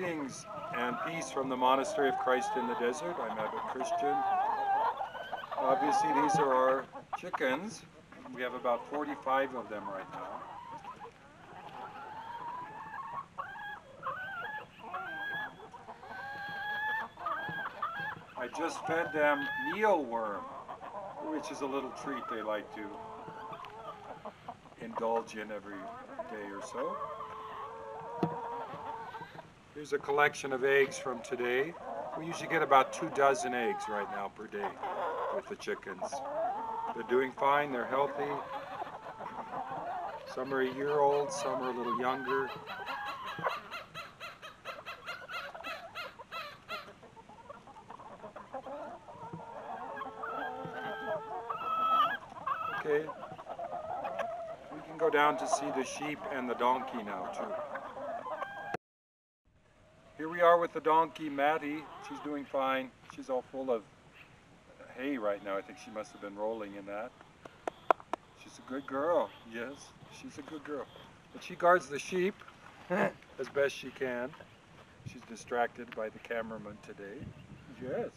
Greetings and peace from the Monastery of Christ in the Desert. I'm Abbot Christian. Obviously, these are our chickens. We have about 45 of them right now. I just fed them mealworm, which is a little treat they like to indulge in every day or so. Here's a collection of eggs from today. We usually get about two dozen eggs right now per day with the chickens. They're doing fine, they're healthy. Some are a year old, some are a little younger. Okay. We can go down to see the sheep and the donkey now too. Here we are with the donkey, Mattie. She's doing fine. She's all full of hay right now. I think she must have been rolling in that. She's a good girl. Yes, she's a good girl. But she guards the sheep as best she can. She's distracted by the cameraman today. Yes,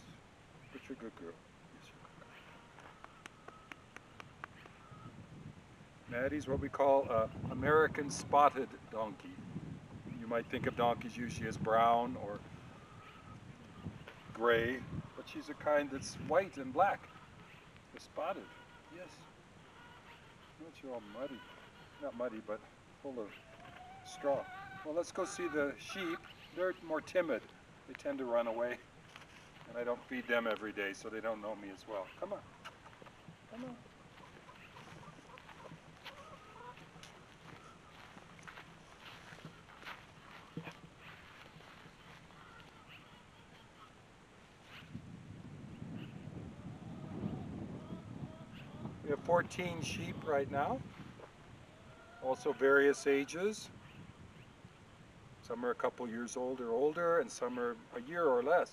but you're a good girl. Mattie's what we call a American spotted donkey. You might think of donkeys usually as brown or gray, but she's a kind that's white and black. They're spotted, yes. Not you're all muddy. Not muddy, but full of straw. Well, let's go see the sheep. They're more timid. They tend to run away. And I don't feed them every day, so they don't know me as well. Come on. Come on. 14 sheep right now, also various ages. Some are a couple years old or older, and some are a year or less.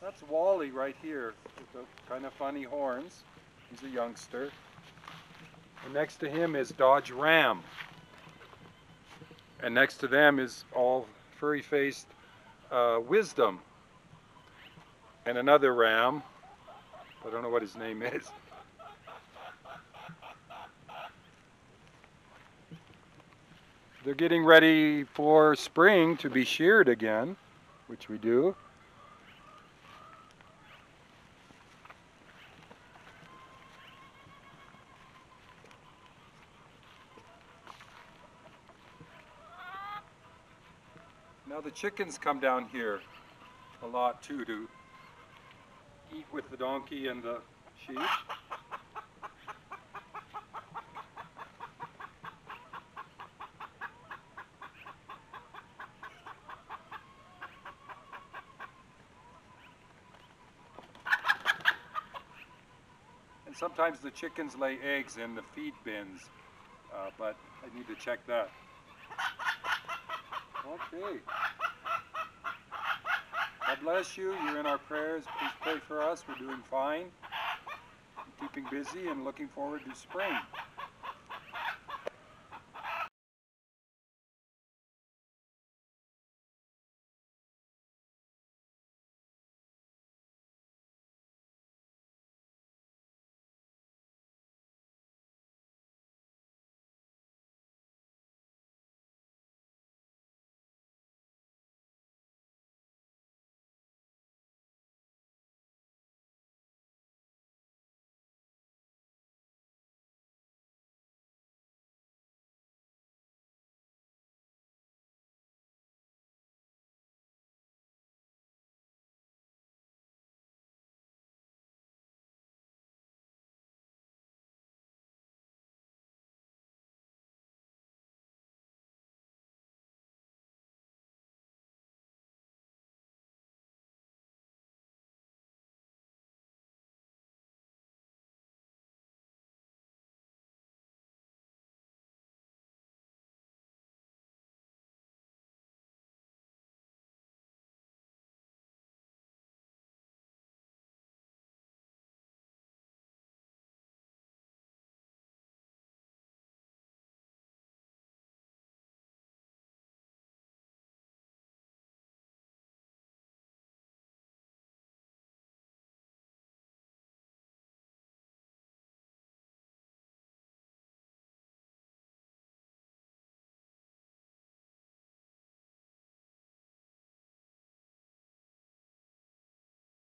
That's Wally right here with the kind of funny horns. He's a youngster. And next to him is Dodge Ram. And next to them is all furry-faced uh, Wisdom. And another ram I don't know what his name is. They're getting ready for spring to be sheared again, which we do. Now the chickens come down here a lot too to eat with the donkey and the sheep. And sometimes the chickens lay eggs in the feed bins, uh, but I need to check that. Okay. God bless you. You're in our prayers. Please pray for us. We're doing fine. Keeping busy and looking forward to spring.